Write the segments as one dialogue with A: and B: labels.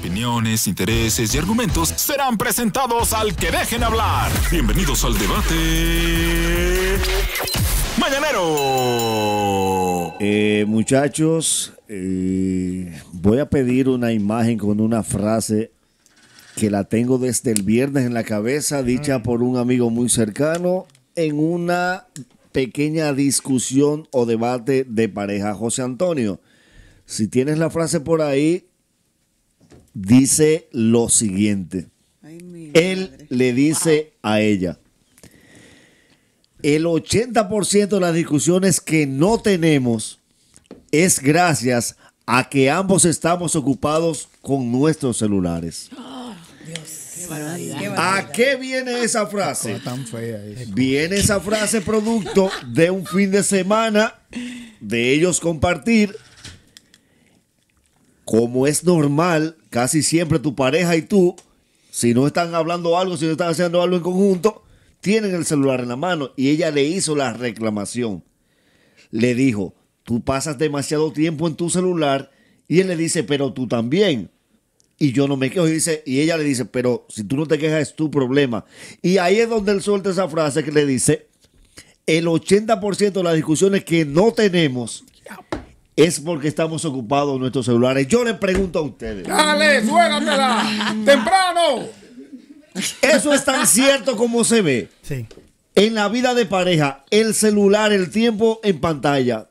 A: Opiniones, intereses y argumentos serán presentados al que dejen hablar. Bienvenidos al debate. Mañanero.
B: Eh, muchachos, eh, voy a pedir una imagen con una frase que la tengo desde el viernes en la cabeza, dicha por un amigo muy cercano en una pequeña discusión o debate de pareja. José Antonio, si tienes la frase por ahí, dice lo siguiente. Él le dice a ella, el 80% de las discusiones que no tenemos es gracias a que ambos estamos ocupados con nuestros celulares. ¿A qué viene esa frase?
C: tan fea eso.
B: Viene esa frase producto de un fin de semana de ellos compartir. Como es normal, casi siempre tu pareja y tú, si no están hablando algo, si no están haciendo algo en conjunto, tienen el celular en la mano. Y ella le hizo la reclamación. Le dijo, tú pasas demasiado tiempo en tu celular. Y él le dice, pero tú también. Y yo no me quejo. Y, dice, y ella le dice, pero si tú no te quejas es tu problema. Y ahí es donde él suelta esa frase que le dice, el 80% de las discusiones que no tenemos es porque estamos ocupados en nuestros celulares. Yo le pregunto a ustedes,
C: ¡Dale, suégatela! ¡Temprano!
B: ¿eso es tan cierto como se ve?
D: Sí.
B: En la vida de pareja, el celular, el tiempo en pantalla,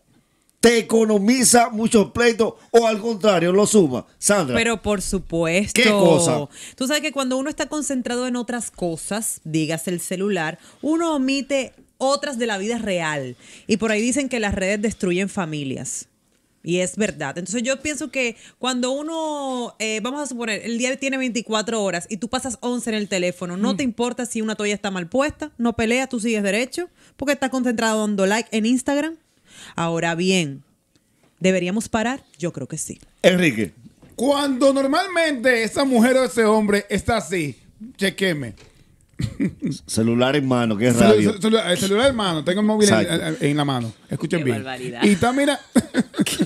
B: ¿te economiza muchos pleitos o al contrario, lo suma? Sandra.
E: Pero por supuesto.
B: ¿Qué cosa?
E: Tú sabes que cuando uno está concentrado en otras cosas, digas el celular, uno omite otras de la vida real. Y por ahí dicen que las redes destruyen familias. Y es verdad. Entonces yo pienso que cuando uno, eh, vamos a suponer, el día tiene 24 horas y tú pasas 11 en el teléfono, no te importa si una toalla está mal puesta, no peleas, tú sigues derecho, porque estás concentrado dando like en Instagram. Ahora bien, ¿deberíamos parar? Yo creo que sí.
B: Enrique.
C: Cuando normalmente esa mujer o ese hombre está así, chequeme.
B: Celular en mano, que es radio.
C: celu- celu- el celular en mano, tengo el móvil en, en- en la mano. Escuchen
E: Qué
C: bien.
E: barbaridad.
C: Y está mira,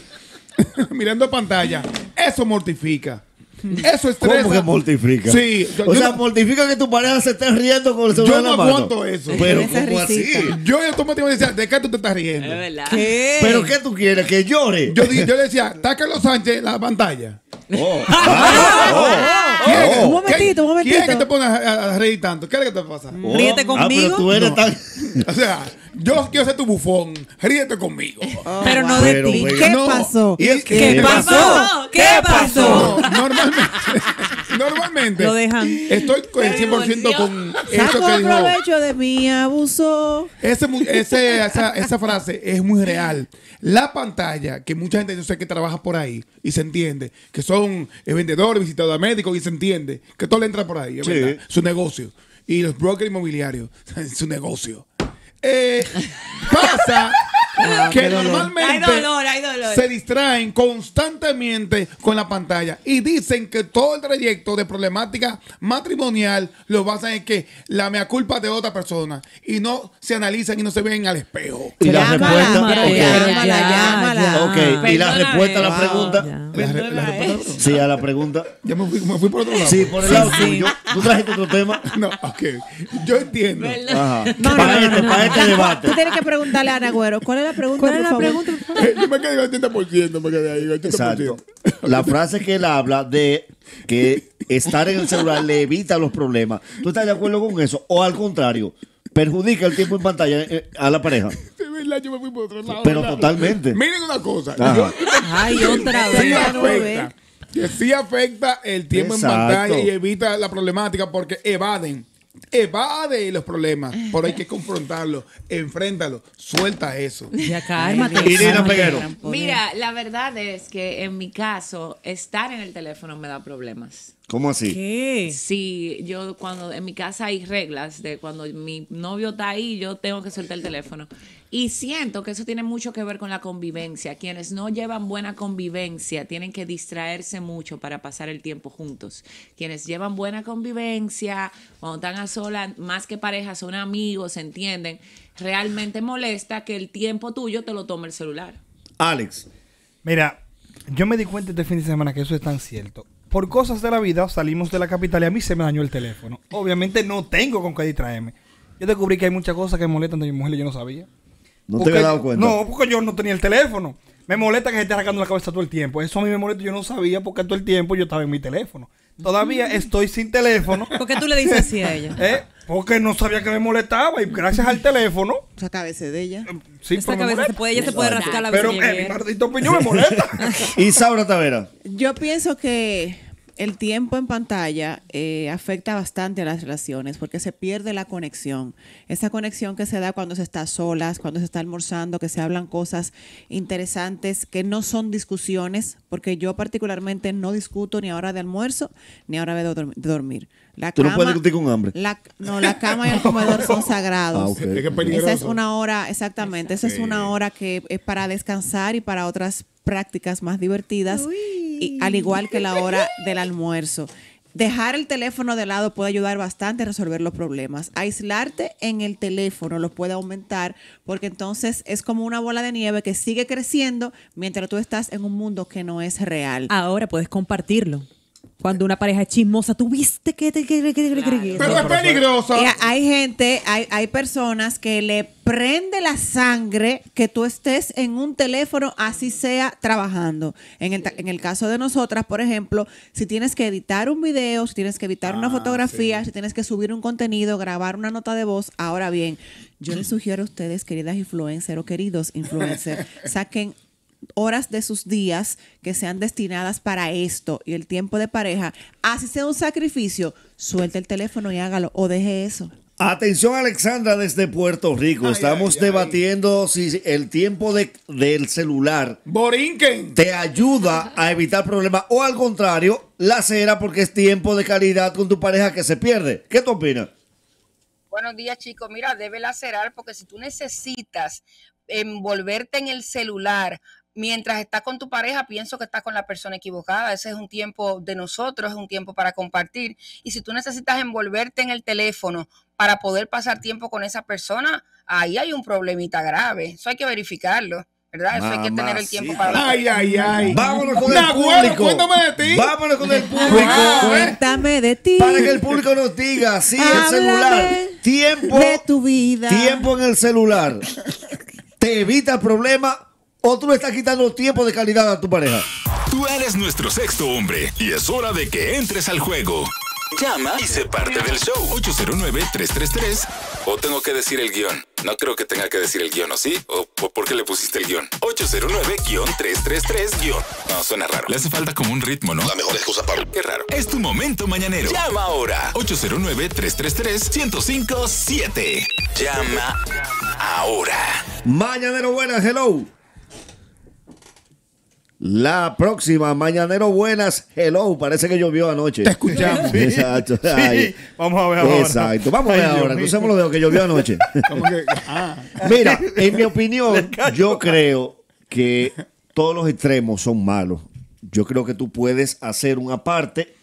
C: mirando pantalla. Eso mortifica. Eso estresa.
B: ¿Cómo que mortifica?
C: Sí. yo-
B: o
C: yo
B: sea,
C: no-
B: mortifica que tu pareja se esté riendo con el celular
C: Yo
B: en
C: no
B: la mano.
C: aguanto eso.
B: Pero, ¿cómo así?
C: Yo automáticamente decía, ¿de qué tú te estás riendo?
F: verdad.
E: ¿Qué?
B: ¿Pero qué tú quieres? ¿Que llore?
C: Yo, yo le decía, está Carlos Sánchez en la pantalla.
B: Oh. Ah,
C: ¿Quién-
B: oh.
E: Un momentito, un
C: ¿Quién es que
E: momentito.
C: te pone a, a reír tanto? ¿Qué es lo que te pasa?
B: Oh.
E: Ríete
B: Ah,
E: conmigo.
B: pero tú eres
C: No.
B: tan...
C: O sea, yo quiero ser tu bufón. Ríete conmigo.
E: Pero no de
B: Pero,
E: ti. ¿Qué
C: No.
E: pasó?
C: ¿Y el
E: ¿Qué,
C: qué
E: pasó? ¿Qué pasó?
C: No, normalmente, normalmente
E: Lo dejan.
C: estoy con el 100% con eso que dijo.
G: provecho de mi abuso.
C: Ese mu- ese- esa, esa frase es muy real. La pantalla, que mucha gente yo sé que trabaja por ahí y se entiende, que son vendedores, visitadores médicos y se entiende, que todo le entra por ahí, es
B: Sí.
C: verdad, su negocio. Y los brokers inmobiliarios, su negocio. Eh, pasa que normalmente
F: Hay dolor, hay dolor.
C: se distraen constantemente con la pantalla y dicen que todo el trayecto de problemática matrimonial lo basan en que la mea culpa de otra persona y no se analizan y no se ven al espejo.
B: Y la
G: Llámala,
B: respuesta...
E: Ya, ya.
B: Ok, y la
F: Perdóname.
B: respuesta a la
F: Wow.
B: pregunta...
E: Ya.
C: La re- la respuesta-
B: Sí, a la pregunta...
C: ya me fui, me fui por otro lado.
B: Sí, por el lado tuyo. ¿Tú trajiste otro tema?
C: No, ok. Yo entiendo.
B: Ajá.
G: No, no,
B: para
G: no,
B: este,
G: no,
B: para
G: no.
B: este debate.
G: Tú tienes que preguntarle a Ana Güero. ¿Cuál es la pregunta?
E: ¿Cuál es
G: por
E: la
G: favor?
E: pregunta?
C: Eh, Yo me quedé en el 80%, me quedé ahí. el 80%.
B: Exacto. La frase que él habla de que estar en el celular le evita los problemas. ¿Tú estás de acuerdo con eso? O al contrario, perjudica el tiempo en pantalla eh, a la pareja.
C: Verdad, yo me fui por otro lado.
B: Pero
C: ¿verdad?
B: totalmente.
C: Miren una cosa. Yo-
G: Ay, otra
C: sí
G: vez.
C: afecta. Que sí afecta el tiempo
B: Exacto.
C: en pantalla y evita la problemática porque evaden. Evade los problemas. Pero hay que confrontarlo. Enfréntalo. Suelta eso.
G: Ya cálmate.
B: Irina
G: cálmate.
B: Peguero.
F: Mira, la verdad es que en mi caso, estar en el teléfono me da problemas.
B: ¿Cómo así?
E: ¿Qué?
F: Sí, yo cuando en mi casa hay reglas de cuando mi novio está ahí, yo tengo que soltar el teléfono. Y siento que eso tiene mucho que ver con la convivencia. Quienes no llevan buena convivencia tienen que distraerse mucho para pasar el tiempo juntos. Quienes llevan buena convivencia, cuando están a solas, más que pareja, son amigos, se entienden, realmente molesta que el tiempo tuyo te lo tome el celular.
B: Alex.
D: Mira, yo me di cuenta este fin de semana que eso es tan cierto. Por cosas de la vida salimos de la capital y a mí se me dañó el teléfono. Obviamente no tengo con qué distraerme. Yo descubrí que hay muchas cosas que me molestan de mi mujer y yo no sabía.
B: No te había dado cuenta.
D: No, porque yo no tenía el teléfono. Me molesta que se esté arrancando la cabeza todo el tiempo. Eso a mí me molesta. Yo no sabía porque todo el tiempo yo estaba en mi teléfono. Todavía estoy sin teléfono.
E: ¿Por qué tú le dices así a ella?
D: ¿eh? Porque no sabía que me molestaba. Y gracias al teléfono.
G: Esa cabeza de ella.
D: Sí,
E: Esta
D: pero me
E: cabeza se puede, ella se puede rascar la
D: Pero
E: vez
D: eh, mi
E: quiera.
D: maldita opinión me molesta.
B: Y Saura Tavera.
G: Yo pienso que el tiempo en pantalla eh, afecta bastante a las relaciones porque se pierde la conexión. Esa conexión que se da cuando se está a solas, cuando se está almorzando, que se hablan cosas interesantes que no son discusiones, porque yo particularmente no discuto ni a hora de almuerzo ni a hora de, dorm- de dormir. La
B: Tú no puedes discutir con hambre.
G: La, no, la cama y el comedor son sagrados.
B: Ah, ok.
C: Es que es peligroso.
G: Esa es una hora, exactamente, esa es una hora que es para descansar y para otras prácticas más divertidas, y, al igual que la hora del almuerzo. Dejar el teléfono de lado puede ayudar bastante a resolver los problemas. Aislarte en el teléfono lo puede aumentar porque entonces es como una bola de nieve que sigue creciendo mientras tú estás en un mundo que no es real.
E: Ahora puedes compartirlo. Cuando una pareja es chismosa, tú viste que te que, que- que- que- que-
C: Pero es peligroso.
G: Y hay gente, hay, hay personas que le prende la sangre que tú estés en un teléfono, así sea trabajando. En el, en el caso de nosotras, por ejemplo, si tienes que editar un video, si tienes que editar una fotografía, si tienes que subir un contenido, grabar una nota de voz, ahora bien, yo les sugiero a ustedes, queridas influencers o queridos influencers, saquen horas de sus días que sean destinadas para esto y el tiempo de pareja, así sea un sacrificio, suelte el teléfono y hágalo o deje eso.
B: Atención Alexandra desde Puerto Rico.
C: Ay,
B: Estamos
C: ay, ay.
B: debatiendo si el tiempo de- del celular
C: Borinquen.
B: te ayuda a evitar problemas o al contrario, la cera porque es tiempo de calidad con tu pareja que se pierde. ¿Qué tú opinas?
H: Buenos días, chicos. Mira, debe lacerar porque si tú necesitas envolverte en el celular mientras estás con tu pareja, pienso que estás con la persona equivocada. Ese es un tiempo de nosotros, es un tiempo para compartir. Y si tú necesitas envolverte en el teléfono para poder pasar tiempo con esa persona, ahí hay un problemita grave. Eso hay que verificarlo, ¿verdad? Eso hay que tener el tiempo para...
C: Ay, ay, ay.
B: Vámonos con el público.
C: cuéntame de ti.
B: Vámonos con el público.
C: Wow, ¿eh?
G: Cuéntame de ti.
B: Para que el público nos diga si el celular, tiempo,
G: de tu vida.
B: tiempo en el celular, te evita el problema o tú le estás quitando tiempo de calidad a tu pareja.
A: Tú eres nuestro sexto hombre y es hora de que entres al juego. Llama y sé parte del show. 809-333. O tengo que decir el guion. No creo que tenga que decir el guion, ¿o sí? ¿O po- por qué le pusiste el guion? 809-333 No, suena raro. Le hace falta como un ritmo, ¿no? La mejor excusa para... Qué raro. Es tu momento mañanero. Llama ahora. 809-333-1057. Llama ahora.
B: Mañanero Buenas, hello. La próxima, Mañanero Buenas, hello. Parece que llovió anoche.
C: Te escuchamos.
B: Exacto.
D: Sí,
B: Ay.
D: vamos a ver ahora.
B: Exacto. Vamos a ver
D: Ay, Dios
B: ahora. Crucemos los dedos que llovió anoche.
C: Que, ah.
B: Mira, en mi opinión, yo creo que todos los extremos son malos. Yo creo que tú puedes hacer una parte,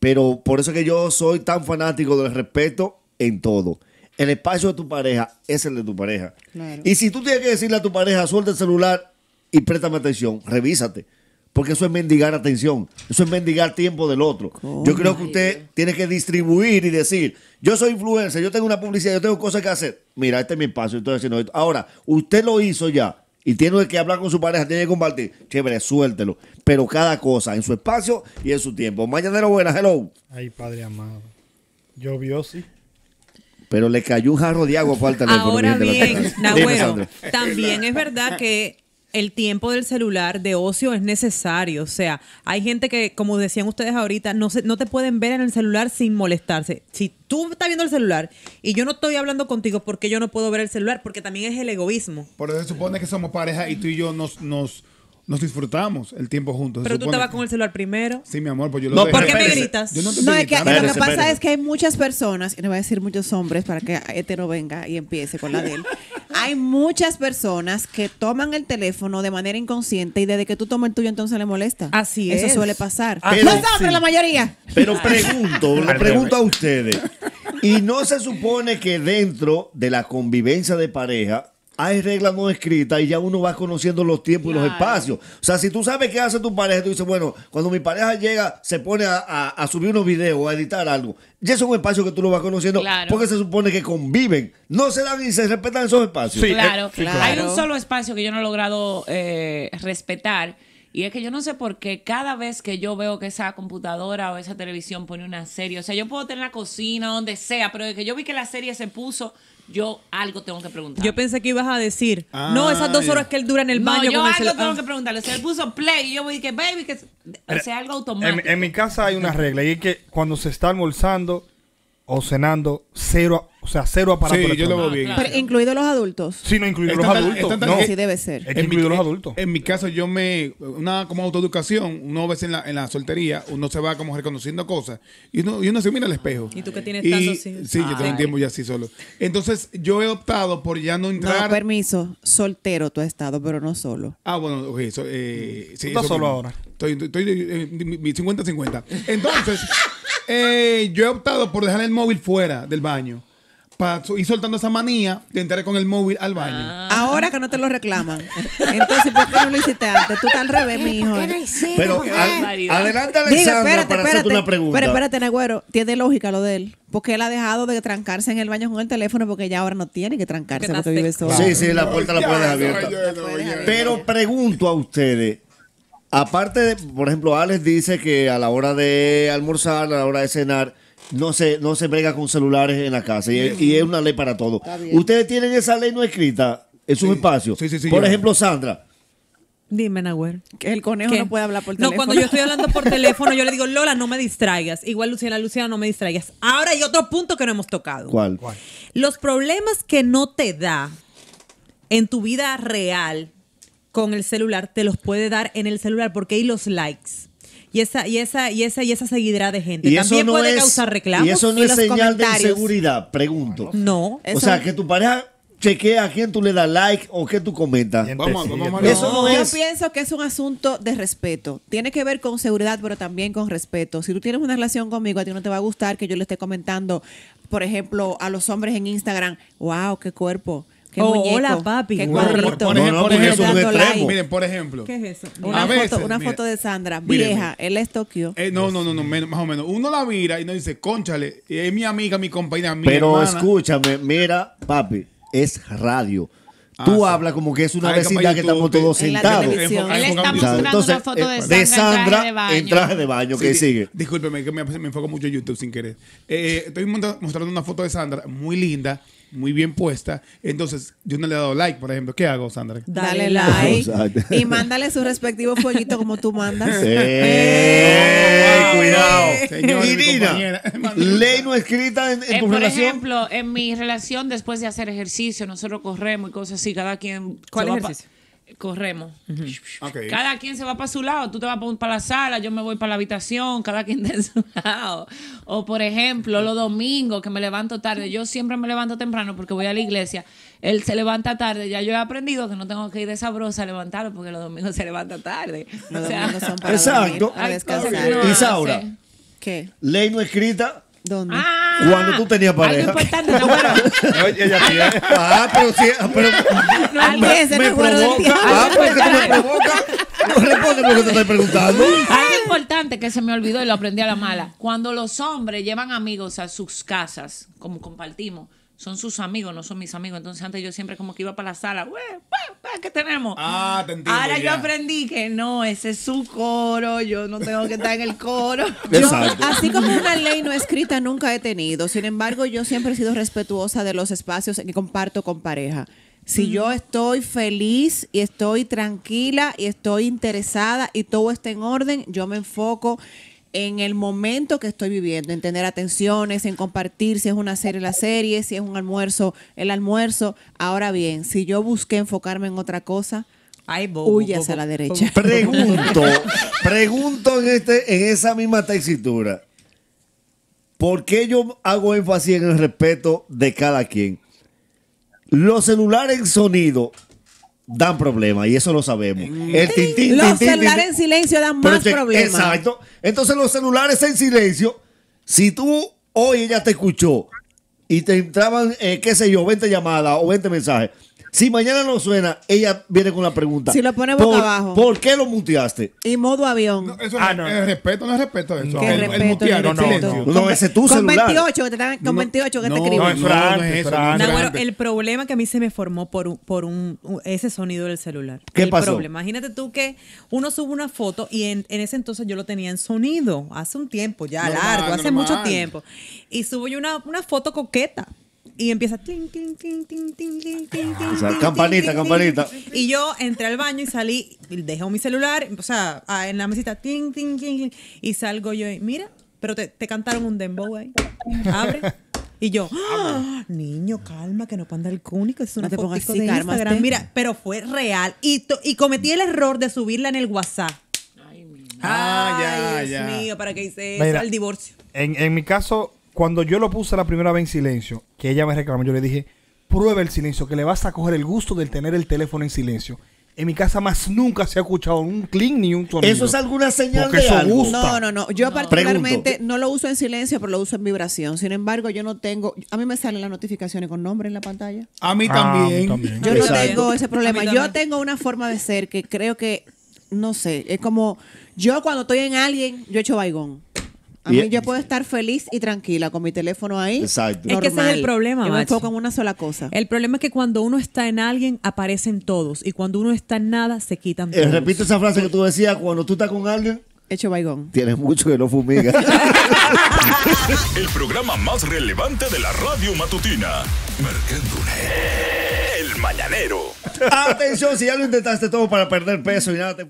B: pero por eso es que yo soy tan fanático del respeto en todo. El espacio de tu pareja es el de tu pareja.
G: Claro.
B: Y si tú tienes que decirle a tu pareja, suelta el celular y préstame atención, revísate. Porque eso es mendigar atención. Eso es mendigar tiempo del otro. Yo creo que usted tiene que distribuir y decir, yo soy influencer, yo tengo una publicidad, yo tengo cosas que hacer. Mira, este es mi espacio, estoy haciendo esto. Ahora, usted lo hizo ya y tiene que hablar con su pareja, tiene que compartir. Chévere, suéltelo. Pero cada cosa en su espacio y en su tiempo. Mañanero buena, hello.
D: Ay, padre amado. Llovió, sí.
B: Pero le cayó un jarro de agua para el teléfono.
E: Ahora bien,
B: Sandra.
E: también es verdad que el tiempo del celular de ocio es necesario. O sea, hay gente que, como decían ustedes ahorita, no, se, no te pueden ver en el celular sin molestarse. Si tú estás viendo el celular y yo no estoy hablando contigo porque yo no puedo ver el celular, porque también es el egoísmo.
C: Por eso se supone que somos pareja y tú y yo nos, nos, nos disfrutamos el tiempo juntos.
E: Pero tú estabas
C: que-
E: con el celular primero.
C: Sí, mi amor, pues yo lo
B: No,
C: dejé.
E: ¿Por qué me gritas?
C: Yo no te
G: No,
C: estoy
G: es que lo que pasa es que hay muchas personas, y no voy a decir muchos hombres para que este no venga y empiece con la de él. Hay muchas personas que toman el teléfono de manera inconsciente y desde que tú tomas el tuyo entonces le molesta.
E: Así
G: Eso
E: es.
G: suele pasar.
B: Pero-
G: Nosotros,
B: sí.
G: la mayoría.
B: Pero pregunto, le pregunto a ustedes. Y no se supone que dentro de la convivencia de pareja hay reglas no escritas y ya uno va conociendo los tiempos y los espacios. O sea, si tú sabes qué hace tu pareja, tú dices, bueno, cuando mi pareja llega, se pone a, a- a subir unos videos, a editar algo. Ya es un espacio que tú lo vas conociendo
F: Claro.
B: porque se supone que conviven. No se dan y se respetan esos espacios.
D: Sí.
F: Claro,
D: eh, sí,
G: claro.
F: hay un solo espacio que yo no he logrado eh, respetar. Y es que yo no sé por qué cada vez que yo veo que esa computadora o esa televisión pone una serie, o sea, yo puedo tener la cocina, donde sea, pero de que yo vi que la serie se puso, yo algo tengo que preguntar.
E: Yo pensé que ibas a decir,
C: Ah,
E: no, esas dos horas que él dura en el
F: no,
E: baño
F: yo
E: con
F: algo tengo
E: Ah.
F: que preguntarle. Si él puso play y yo voy a decir, baby, que o sea, algo
D: En,
F: automático.
D: en mi casa hay una regla y es que cuando se está almorzando o cenando, cero, o sea, cero aparato
C: Sí, yo lo veo bien.
F: claro.
G: Pero incluidos los adultos.
D: Sí, no incluido los adultos.
C: tan-
D: No,
G: Así debe ser.
D: Es que incluido los adultos.
C: En mi caso, yo me. Una como autoeducación, uno a veces en la, en la soltería, uno se va como reconociendo cosas. Y uno, y uno se mira al espejo.
E: ¿Y tú que tienes
C: Y-
E: tantos hijos?
C: Sí, yo tengo un tiempo ya así solo. Entonces, yo he optado por ya no
G: No,
C: entrar.
G: permiso. Soltero tú has estado, pero no solo.
C: Ah, bueno, ok. so- eh, sí,
D: Tú estás
C: eso
D: solo ahora.
C: Estoy, estoy de- eh, mi 50-50. Entonces, eh, yo he optado por dejar el móvil fuera del baño. Para ir soltando esa manía de entrar con el móvil al baño.
F: Ah.
G: Ahora que no te lo reclaman. Entonces, ¿por qué no lo hiciste antes? Tú estás al revés, mi hijo.
B: Pero al- adelante,
G: Diga,
B: Alexandra,
G: espérate,
B: para
G: espérate.
B: hacerte una pregunta.
G: Pero espérate, Nagüero, tiene lógica lo de él. Porque él ha dejado de trancarse en el baño con el teléfono porque ya ahora no tiene que trancarse
E: Porque
G: vive solo.
B: Sí, sí, la puerta la puedes abierta. Pero pregunto a ustedes, aparte de, por ejemplo, Alex dice que a la hora de almorzar, a la hora de cenar, no se, no se brega con celulares en la casa y, y es una ley para todo. ¿Ustedes tienen esa ley no escrita en sus
C: Sí.
B: espacios?
C: Sí, sí, sí,
B: por ejemplo, Sandra.
E: Dime, Nahuel.
G: Que el conejo
E: ¿Qué?
G: no puede hablar por
E: No,
G: teléfono.
E: cuando yo estoy hablando por teléfono, yo le digo, Lola, no me distraigas. Igual, Luciana, Luciana, no me distraigas. Ahora hay otro punto que no hemos tocado.
B: ¿Cuál?
E: Los problemas que no te da en tu vida real con el celular, te los puede dar en el celular porque hay los likes. Y esa, y esa, y esa, y esa seguidera de gente.
B: Y
E: También
B: no
E: puede
B: es,
E: causar reclamos.
B: Y eso no
G: y
B: es
G: los
B: señal de
G: comentarios.
B: inseguridad, pregunto.
E: No.
B: O
G: Eso-
B: sea, que tu pareja chequea a quién tú le das like o qué tú comentas.
C: Vamos.
B: Eso no
G: Yo
B: es.
G: pienso que es un asunto de respeto. Tiene que ver con seguridad, pero también con respeto. Si tú tienes una relación conmigo, a ti no te va a gustar que yo le esté comentando, por ejemplo, a los hombres en Instagram, wow, qué cuerpo, qué
E: Oh,
G: muñeco,
E: hola, papi,
G: qué cuadrito.
C: Por,
B: No,
C: ejemplo,
B: no,
C: por
B: un extremo.
C: miren, por ejemplo.
E: ¿Qué es eso?
G: Una,
C: A
G: foto,
C: veces,
G: una
C: mira.
G: foto de Sandra, vieja, él es Tokio.
C: Eh, no, no, no, no, menos- más o menos. Uno la mira y nos dice, conchale, es mi amiga, mi compañera, mi
B: Pero
C: hermana.
B: escúchame, mira, papi, es radio. Tú
C: Ah, sí.
B: hablas como que es una
C: que
B: vecindad que estamos todos sentados.
F: Él está mostrando
B: Entonces,
F: una foto de
B: eh,
F: Sandra,
B: de Sandra
F: en traje de baño.
B: en traje de baño.
C: Sí,
B: ¿Qué
C: di-
B: sigue?
C: Discúlpeme, que me, me enfoco mucho en YouTube sin querer. Eh, estoy mostrando una foto de Sandra muy linda, muy bien puesta. Entonces, yo no le he dado like, por ejemplo. ¿Qué hago, Sandra?
G: Dale,
E: Dale
G: like
B: Exacto.
G: y mándale su respectivo fueguito como tú mandas.
B: ¡Ey, cuidado!
C: Señor, mi
B: Irina, ley no escrita en, en
F: Eh,
B: tu
F: por
B: relación.
F: ejemplo, en mi relación después de hacer ejercicio, nosotros corremos y cosas así, cada quien...
E: ¿Cuál
F: se Corremos. Cada quien se va para su lado. Tú te vas para la sala, yo me voy para la habitación, cada quien de su lado. O, por ejemplo, los domingos que me levanto tarde. Yo siempre me levanto temprano porque voy a la iglesia. Él se levanta tarde. Ya yo he aprendido que no tengo que ir de sabrosa a levantarlo porque los domingos se levanta tarde.
G: Los
F: O sea,
G: domingos son para
B: Exacto.
G: dormir,
F: uno
B: Isaura.
G: ¿Qué?
B: Ley no escrita.
G: ¿Dónde?
F: Ah,
B: Cuando tú tenías pareja.
F: Algo importante, no, bueno.
D: Oye, ella tiene-
B: Ah, pero sí, pero
G: Alguien se
B: me
G: me acuerda del
B: provoca.
G: tiempo.
B: Ah, pero que tú me provocas. No responde lo que te estoy preguntando.
F: Algo importante que se me olvidó y lo aprendí a la mala. Cuando los hombres llevan amigos a sus casas, como compartimos, son sus amigos, no son mis amigos. Entonces antes yo siempre como que iba para la sala, "Güey, güey, güey, ¿qué tenemos?
C: Ah, te entiendo,
F: Ahora yo aprendí que no, ese es su coro, yo no tengo que estar en el coro.
B: Exacto.
G: Así como una ley no escrita nunca he tenido. Sin embargo, yo siempre he sido respetuosa de los espacios que comparto con pareja. Si yo estoy feliz y estoy tranquila y estoy interesada y todo está en orden, yo me enfoco en el momento que estoy viviendo, en tener atenciones, en compartir si es una serie la serie, si es un almuerzo el almuerzo. Ahora bien, si yo busqué enfocarme en otra cosa,
E: Ay, bobo,
G: huye
E: bobo,
G: hacia la derecha.
B: Pregunto, pregunto en, este, en esa misma tesitura. ¿Por qué yo hago énfasis en el respeto de cada quien? Los celulares en sonido dan problemas y eso lo sabemos. El tin, tin,
G: Los
B: tin,
G: celulares en silencio dan más
B: che-
G: problemas.
B: Exacto. Entonces los celulares en silencio, si tú hoy ella te escuchó y te entraban, eh, qué sé yo, 20 llamadas o 20 mensajes, Si mañana no suena, ella viene con la pregunta.
G: Si lo pone boca
B: ¿por,
G: abajo.
B: ¿Por qué lo muteaste?
G: Y modo avión.
C: No, eso
D: Ah,
C: no,
D: no.
C: es respeto, no es respeto eso.
D: No.
G: ¿Qué
C: El- el
G: respeto,
C: el
G: respeto?
C: silencio.
B: No, ese es tu
G: con
B: celular.
G: 28 que te dan, con 28 que te
C: no,
G: escriben.
D: No, era
C: no, no es eso, no es
E: bueno, el problema que a mí se me formó por, un- por un, un- ese sonido del celular.
B: ¿Qué
E: el
B: pasó?
E: Problema. Imagínate tú que uno sube una foto y en, en ese entonces yo lo tenía en sonido, hace un tiempo, ya
C: Normal,
E: largo, hace
C: normal.
E: mucho tiempo. Y subo yo una, una foto coqueta. Y empieza.
B: O sea, campanita, campanita.
E: Y yo entré al baño y salí, dejé mi celular, o sea, en la mesita. y salgo yo y mira, pero te, te cantaron un dembow ahí. Abre. Y yo, niño, calma, que no panda el cúnico, es una
G: no
E: de Instagram. Mira, pero fue real. Y, y cometí el error de subirla en el WhatsApp. Ay.
C: Ah, ya,
E: Dios
C: ya.
E: mío, ¿para qué hice eso? El divorcio.
D: En, en mi caso, cuando yo lo puse la primera vez en silencio, que ella me reclamó, yo le dije, prueba el silencio, que le vas a coger el gusto del tener el teléfono en silencio. En mi casa más nunca se ha escuchado un clic ni un sonido.
B: ¿Eso es alguna señal
D: Porque
B: de
D: eso
B: algo?
D: gusta.
G: No, no, no. Yo particularmente
B: Pregunto.
G: no lo uso en silencio, pero lo uso en vibración. Sin embargo, yo no tengo. A mí me salen las notificaciones con nombre en la pantalla.
C: A mí
D: Ah,
C: también.
D: también.
G: Yo no tengo ese problema. Yo tengo una forma de ser que creo que, no sé, es como yo cuando estoy en alguien, yo echo baigón. A
B: Y-
G: mí yo puedo estar feliz y tranquila con mi teléfono ahí.
B: Exacto.
E: Es que ese es el
G: normal.
E: problema,
G: Yo me enfoco en una sola cosa.
E: El problema es que cuando uno está en alguien, aparecen todos. Y cuando uno está en nada, se quitan
B: Eh,
E: todos.
B: repito esa frase que tú decías, cuando tú estás con alguien,
G: Hecho baigón.
B: tienes mucho que no fumiga.
A: El programa más relevante de la radio matutina. Marcándole. El Mañanero.
B: Atención, si ya lo intentaste todo para perder peso y nada te